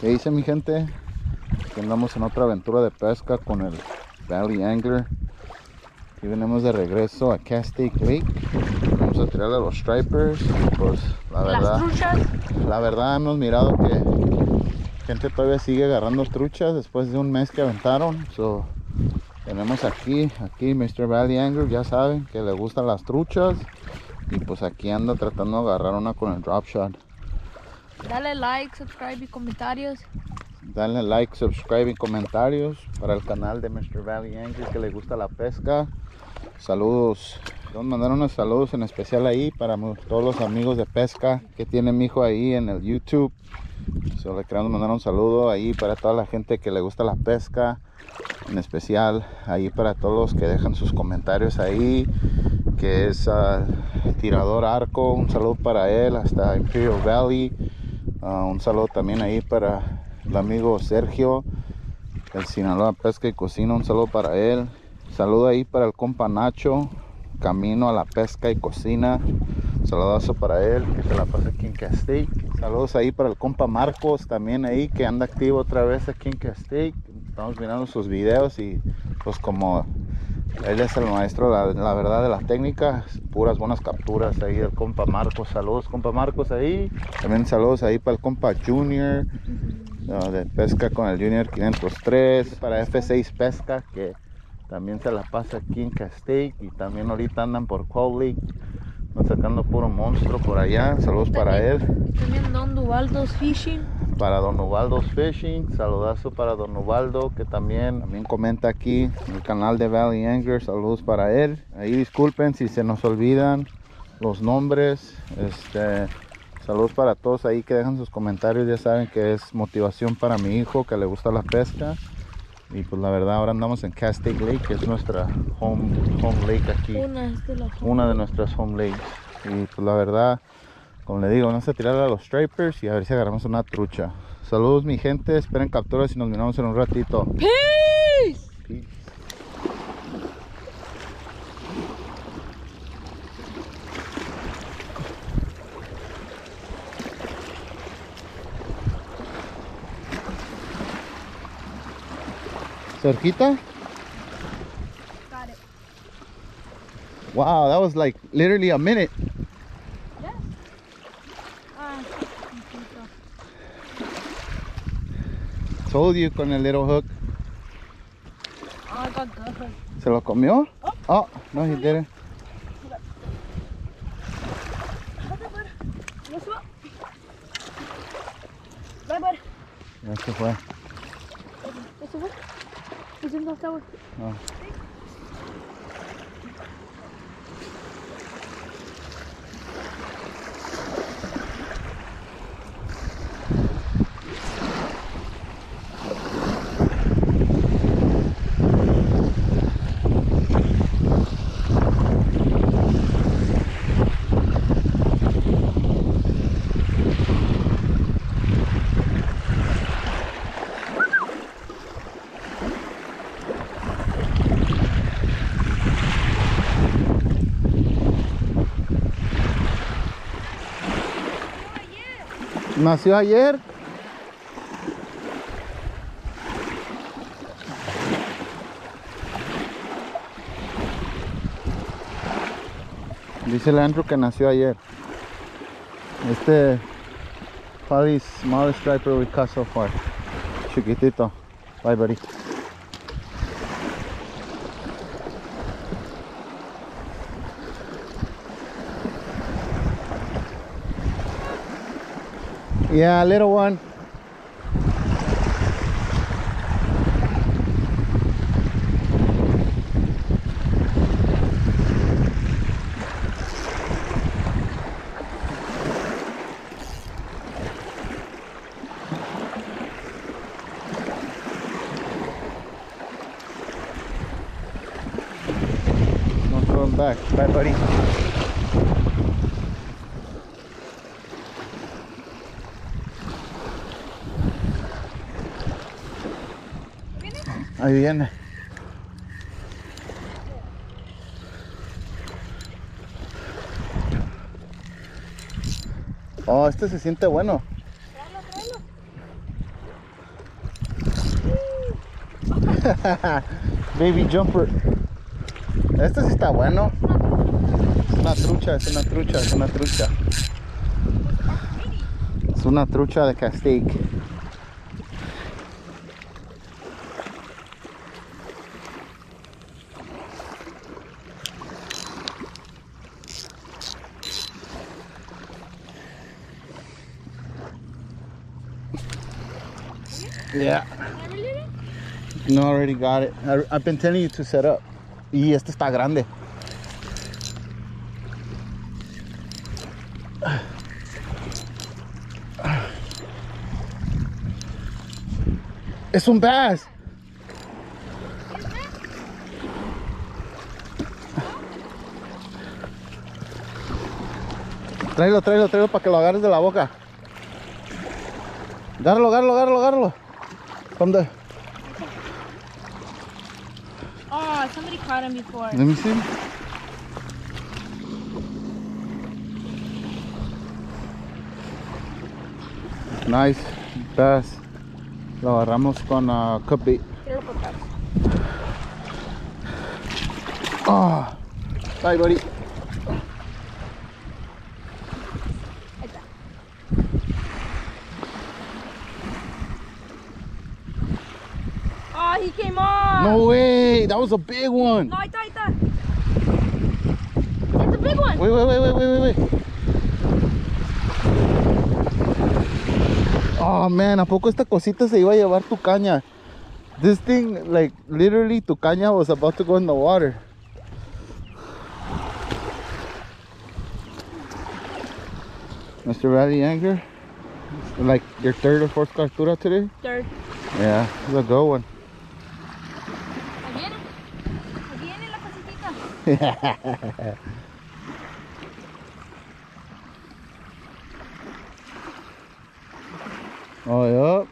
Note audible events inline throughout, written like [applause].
¿Qué dice mi gente? Aquí andamos en otra aventura de pesca con el Valley Angler. Aquí venimos de regreso a Castake Lake. Vamos a tirarle a los stripers. Pues la verdad, la verdad hemos mirado que gente todavía sigue agarrando truchas después de un mes que aventaron. So, tenemos aquí, aquí Mr. Valley Angler, ya saben que le gustan las truchas. Y pues aquí anda tratando de agarrar una con el drop shot. Dale like, subscribe y comentarios. Dale like, subscribe y comentarios para el canal de Mr. Valley Angler que le gusta la pesca. Saludos. Vamos a mandar unos saludos en especial ahí para todos los amigos de pesca que tiene mi hijo ahí en el YouTube. So, le queremos mandar un saludo ahí para toda la gente que le gusta la pesca. En especial ahí para todos los que dejan sus comentarios ahí. Que es ah, Tirador Arco. Un saludo para él hasta Imperial Valley. Ah, un saludo también ahí para el amigo Sergio, el Sinaloa Pesca y Cocina, un saludo para él. Saludo ahí para el compa Nacho, camino a la pesca y cocina. Saludazo para él, que se la pasa aquí en Castaic. Saludos ahí para el compa Marcos, también ahí, que anda activo otra vez aquí en Castaic. Estamos mirando sus videos y pues como él es el maestro, la, la verdad, de la técnica. Puras buenas capturas ahí del compa Marcos. Saludos, compa Marcos ahí. También saludos ahí para el compa Junior. uh, de pesca con el Junior 503. Para F6 Pesca, que también se la pasa aquí en Castaic. Y también ahorita andan por Cold Lake. Van sacando puro monstruo por allá. Saludos para él. También Don Duvaldo's Fishing. Para Don Ubaldo's Fishing, saludazo para Don Ubaldo que también, también comenta aquí en el canal de Valley Angler, saludos para él. Ahí disculpen si se nos olvidan los nombres. Este, saludos para todos ahí que dejan sus comentarios, ya saben que es motivación para mi hijo que le gusta la pesca. Y pues la verdad ahora andamos en Castaic Lake, que es nuestra home, home lake aquí Una es de una de nuestras home lakes. Y pues la verdad, como le digo, vamos a tirar a los stripers y a ver si agarramos una trucha. Saludos mi gente, esperen capturas y nos miramos en un ratito. Peace. Peace. Cerquita? Got it. Wow, that was like literally a minute. Told you con el little hook. oh, I got good. ¿Se lo comió? Oh, no, he didn't. What's up? Bye, bud. Ya se fue. ¿Eso fue? ¿Eso no está bueno? No. Nació ayer. Dice Leandro que nació ayer. Este probably smallest striper we caught so far. Chiquitito. Bye, buddy. Yeah, little one. Throw back. Bye, buddy. Ahí viene. Oh, este se siente bueno. [laughs] Baby jumper. Este sí está bueno. Es una trucha, es una trucha, es una trucha. Es una trucha de castake. Yeah. No, already got it. I've been telling you to set up. Y este está grande. Es un bass. Tráelo, tráelo, tráelo para que lo agarres de la boca. Agárralo, agárralo, agárralo, agárralo. From the, Oh, somebody caught him before. let me see. Nice bass. Lo agarramos con uh, cup bait. Oh, bye, buddy. Ahí está. Oh, he came off. No way, that was a big one. No, ahí está, ahí está. It's a big one. Wait, wait, wait, wait, wait, wait, wait. Oh man, ¿a poco esta cosita se iba a llevar tu caña? This thing, like, literally, tu caña was about to go in the water. Mr. Valley Angler, like your third or fourth captura today? Third. Yeah, it's a good one. [laughs] Oh.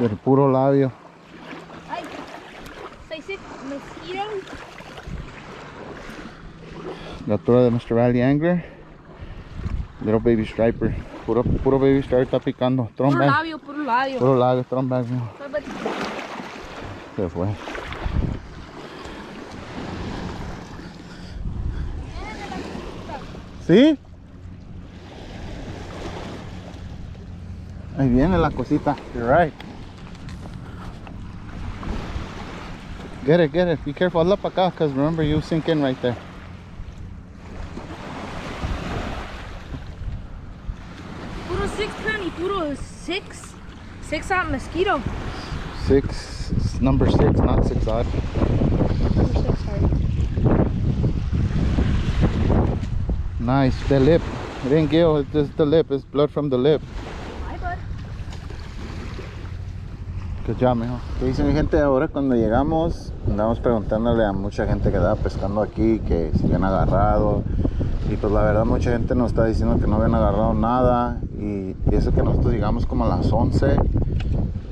El puro labio. Ay. Mosquito. Captura de Mr. Valley Angler. Little baby striper. Puro, puro baby striper está picando. Puro back. labio, puro labio. Puro labio, back. mijo. Se fue. ¿Sí? Ahí viene la cosita. You're right. Get it, get it. Be careful. Para acá, because remember you sink in right there. Puro six pound y puro six. Six out mosquito. Six, number six, not six odd. Number six, sorry. Nice. The lip. It didn't gill, it's just the lip. It's blood from the lip. Hi, bud. Good job, mijo. ¿Qué dice mi gente? Ahora cuando llegamos, andamos preguntándole a mucha gente que estaba pescando aquí que si habían agarrado. Y pues la verdad mucha gente nos está diciendo que no habían agarrado nada. Y, y eso que nosotros llegamos como a las 11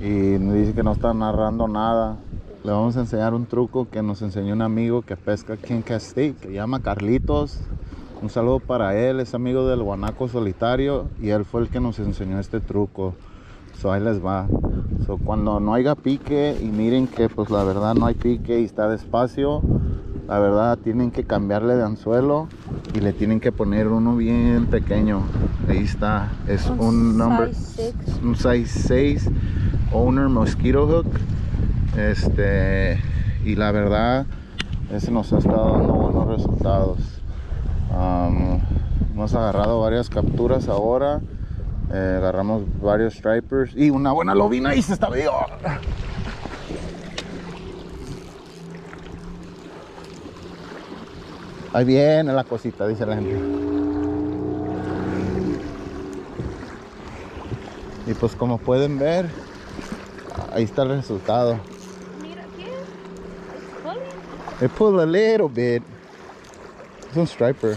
y dice que no están narrando nada. Le vamos a enseñar un truco que nos enseñó un amigo que pesca aquí en Castaic, que se llama Carlitos. Un saludo para él, es amigo del guanaco solitario y él fue el que nos enseñó este truco. So ahí les va. So cuando no haya pique y miren que pues la verdad no hay pique y está despacio, la verdad tienen que cambiarle de anzuelo y le tienen que poner uno bien pequeño. Ahí está, es un number Size six. un size 6 owner mosquito hook. Este y la verdad ese nos ha estado dando buenos resultados. Um, hemos agarrado varias capturas ahora. Eh, agarramos varios stripers y una buena lobina y se está vivo. Ahí viene la cosita, dice la gente. Y pues como pueden ver, ahí está el resultado. It's. It pulled a little bit. Es un striper.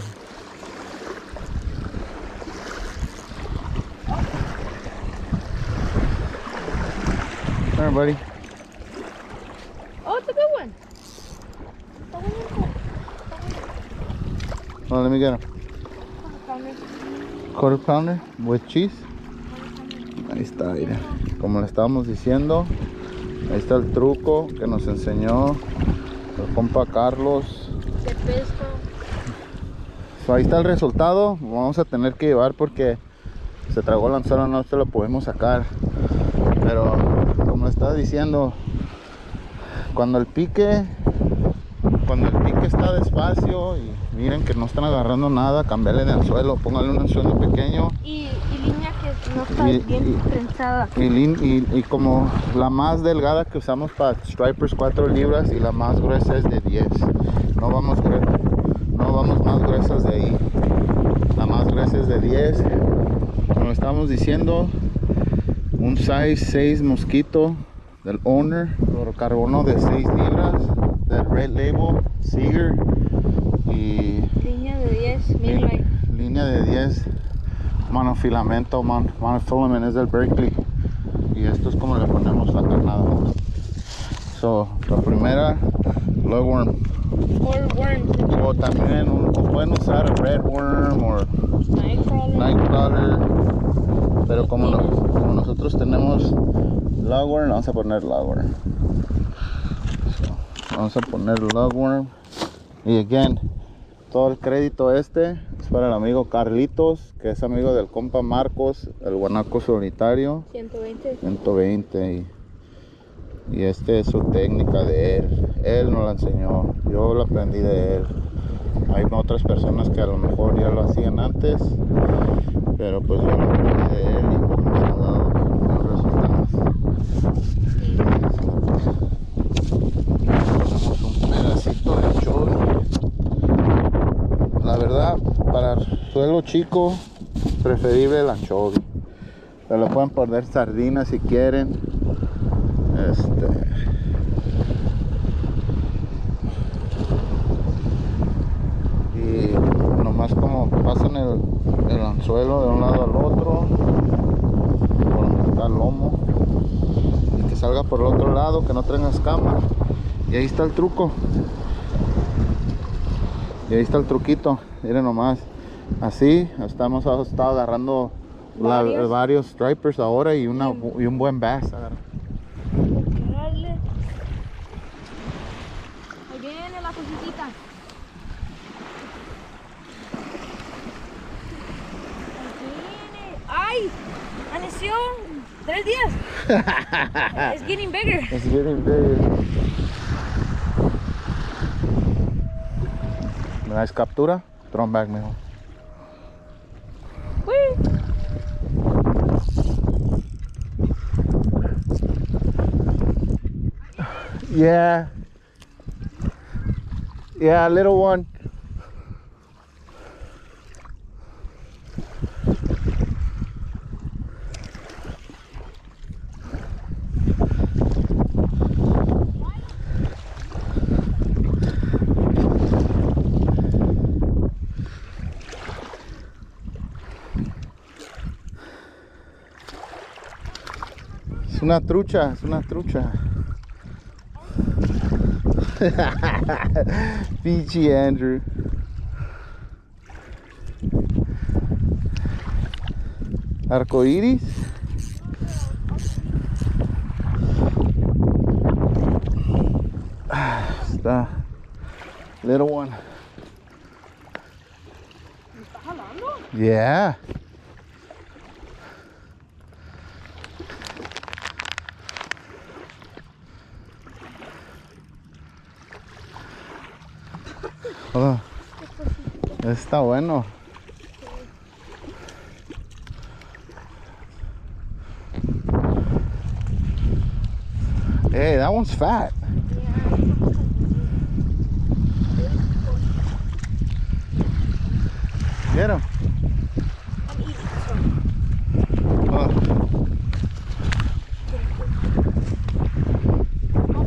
There, buddy. Oh, it's a good one. Oh, let me get him. Pounder. Quarter pounder with cheese. Ahí está, mira. Como le estábamos diciendo, ahí está el truco que nos enseñó el compa Carlos. De pesca. So, ahí está el resultado. Vamos a tener que llevar porque se tragó el anzuelo, no se lo pudimos sacar. Pero como le estaba diciendo, cuando el pique, cuando el pique está despacio y miren que no están agarrando nada, cambiarle de anzuelo, póngale un anzuelo pequeño. Y, y línea que no está Y- bien y- trenzada. y, como la más delgada que usamos para stripers 4 libras y la más gruesa es de 10 no vamos no vamos más gruesas de ahí. La más gruesa es de 10 como estábamos diciendo un size 6 mosquito del owner carbono de 6 libras del red label Seeger y Línea de 10, Lin- midnight. línea de 10 monofilamento mon, monofilament es del Berkeley. Y esto es como le ponemos la carnada so la primera worm. Or worm. o también un- pueden usar red worm o Nightcrawler. nightcrawler. Pero como, no- como nosotros tenemos logworm vamos a poner logworm So, vamos a poner logworm y again todo el crédito este es para el amigo Carlitos que es amigo del compa Marcos el guanaco solitario. 120. 120 y, y este es su técnica de él. Él nos la enseñó yo lo aprendí de él. Hay otras personas que a lo mejor ya lo hacían antes pero pues yo lo aprendí de él y pues nos ha dado buenos resultados ponemos un pedacito de chori la verdad para suelo chico preferible el anchovy. Pero le pueden poner sardinas si quieren. Este. Y nomás como pasan el, el anzuelo de un lado al otro por donde está el lomo y que salga por el otro lado que no tenga escama. Y ahí está el truco. Y ahí está el truquito miren nomás así estamos estado agarrando la- Varios. stripers ahora y, una, y un buen bass. Ahí viene la cosita. ¡Ay! Tres días. [laughs] It's getting bigger. It's getting big. ¿Me das captura? Throw 'em back. Uy. [sighs] Yeah. Yeah, little one. Una trucha, es una trucha. [laughs] Fiji Andrew. Arcoiris. Ah, Está. Little one. Yeah. Oh, está bueno. Hey, that one's fat. Get him. Oh,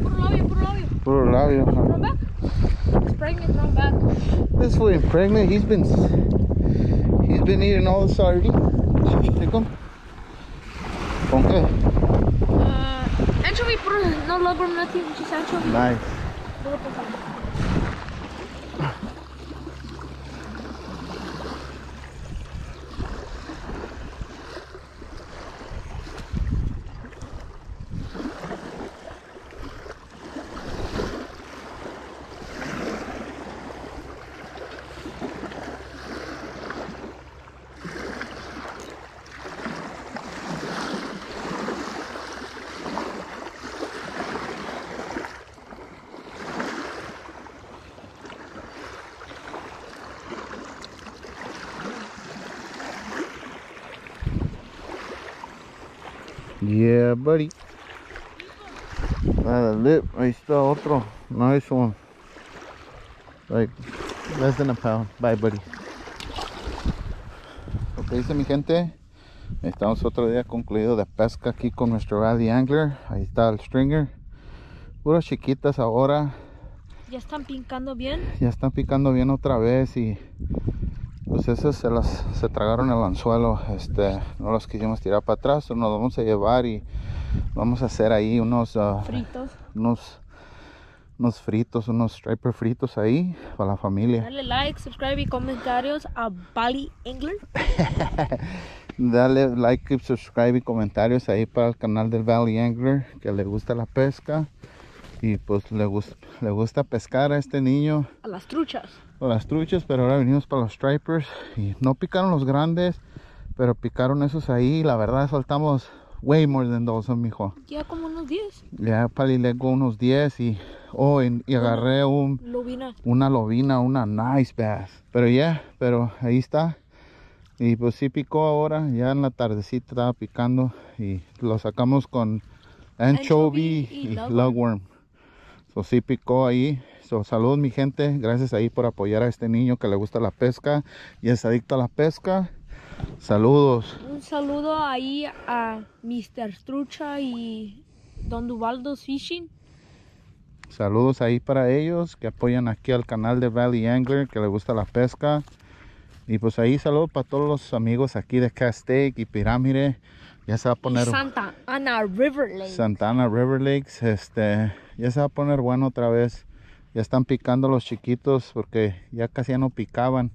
labio, labio. puro labio. Pregnant, back. This fool pregnant. He's been he's been eating all the sardines. Take 'em. ¿Con qué? Uh, anchovy, no nothing, just anchovy. Nice. Yeah, buddy. Lip. Ahí está otro. Nice one. Like, less than a pound. Bye, buddy. Ok, dice mi gente. Estamos otro día concluido de pesca aquí con nuestro Rally Angler. Ahí está el stringer. Puras chiquitas ahora. Ya están picando bien. Ya están picando bien otra vez y pues esas se las se tragaron el anzuelo. Este, no las quisimos tirar para atrás, nos vamos a llevar y vamos a hacer ahí unos ah, Fritos. unos unos fritos, unos striper fritos ahí para la familia. Dale like, subscribe y comentarios a Bali Angler. [laughs] Dale like subscribe y comentarios ahí para el canal del Valley Angler que le gusta la pesca y pues le, gus- le gusta pescar a este niño A las truchas. con las truchas, pero ahora venimos para los stripers y no picaron los grandes, pero picaron esos ahí. La verdad soltamos way more than those, mijo. Ya como unos 10. Ya palilego unos 10 y oh, y, y agarré un Lobina. una lobina, una nice bass. Pero ya, pero ahí está. Y pues sí picó ahora, ya en la tardecita estaba picando y lo sacamos con anchovy Anchovy y y lugworm. lugworm. So sí picó ahí. So, salud mi gente, gracias ahí por apoyar a este niño que le gusta la pesca y es adicto a la pesca. Saludos. Un saludo ahí a Mr. Trucha y Don Duvaldo's Fishing. Saludos ahí para ellos que apoyan aquí al canal de Valley Angler, que le gusta la pesca. Y pues ahí saludos para todos los amigos aquí de Castaic y Pirámide. Ya se va a poner Santa Ana River Lake. Santana River Lakes. Este, ya se va a poner bueno otra vez. Ya están picando los chiquitos porque ya casi ya no picaban.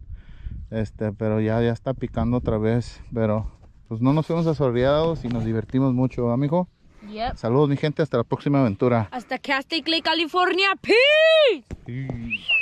Este, pero ya, ya está picando otra vez. Pero pues no nos fuimos asorreados y nos divertimos mucho, amigo. Yep. Saludos mi gente, hasta la próxima aventura. Hasta Lake, California. Peace. Peace.